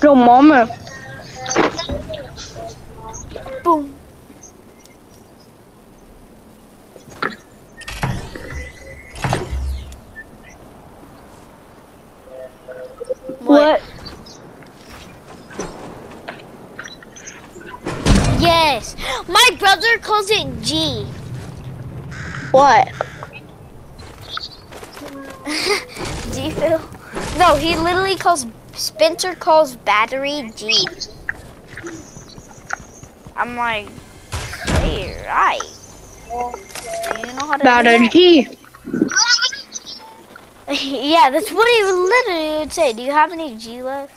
Yo, mama. Boom. What? Yes. My brother calls it G. What? You feel? No, he literally calls Spencer calls battery G. I'm like, hey, right. Do you know how to Battery? G. yeah, that's what he literally would say. Do you have any G left?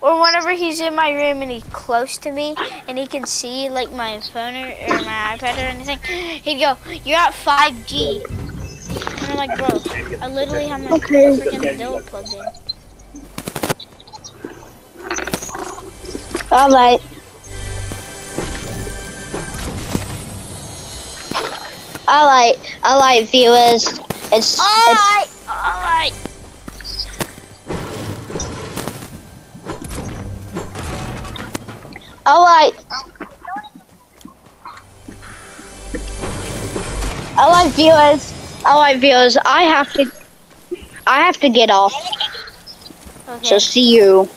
Or whenever he's in my room and he's close to me and he can see like my phone or, or my iPad or anything, he'd go, "You're at 5G." And I'm like, bro, I literally have my Okay. freaking bill plugged in. All right. All right. All right, viewers. It's it's Alright, alright. all right. All right, viewers. All right, viewers. I have to. I have to get off. Okay. So see you.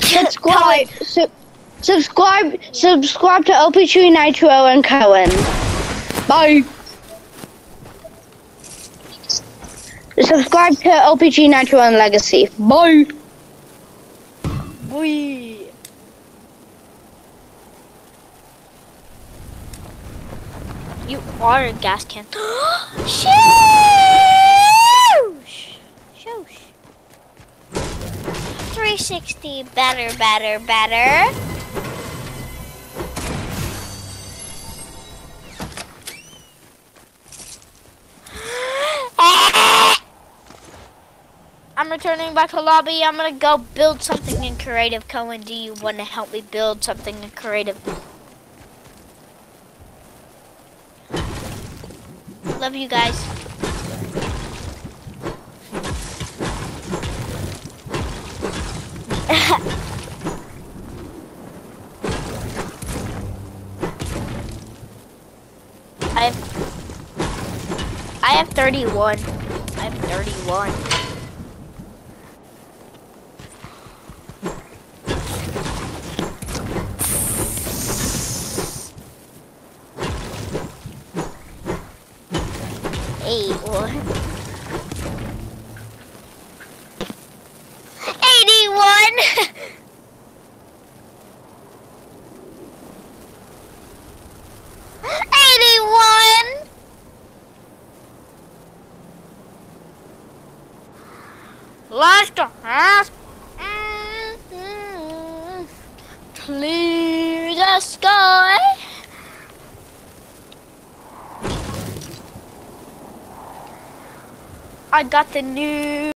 Subscribe. Su- subscribe. Subscribe to OP2 Nitro and Cohen. Bye. Subscribe to OPG Nitro and Legacy. Bye. Wee. You are a gas can. Shoosh! 360 better, better, better. I'm returning back to lobby. I'm gonna go build something in creative. Cohen, do you want to help me build something in creative? Love you guys. I have I have 31. I have 31. Eight one. Eighty-one. Eighty-one. Last half. Clear the sky. I got the new